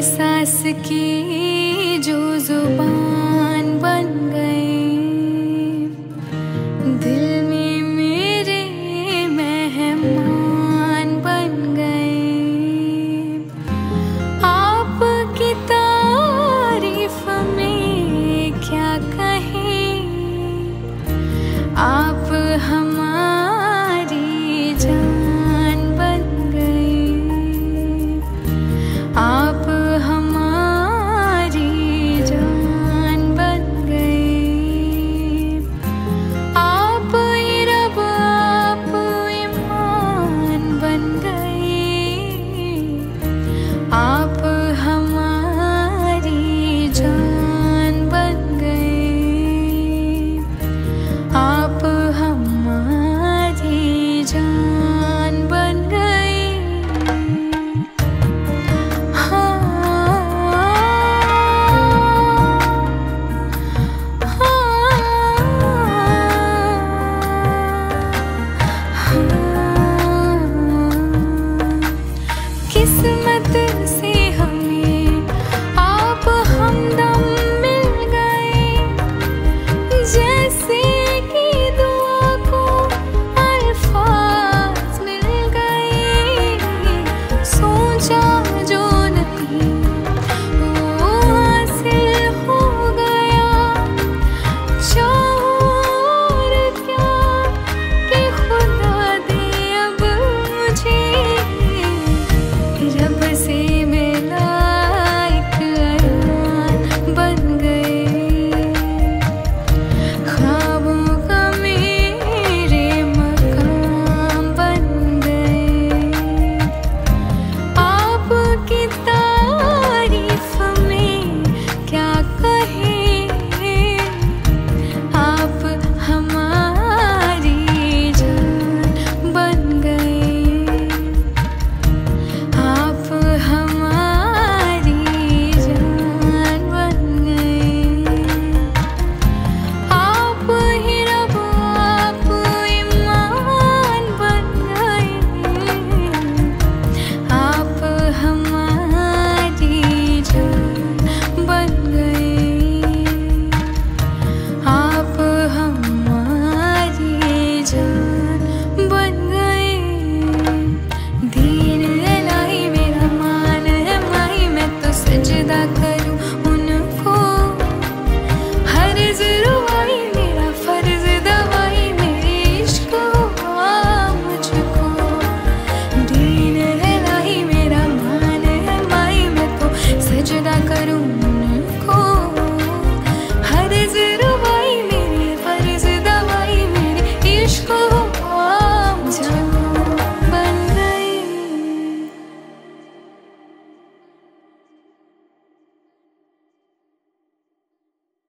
एहसास की que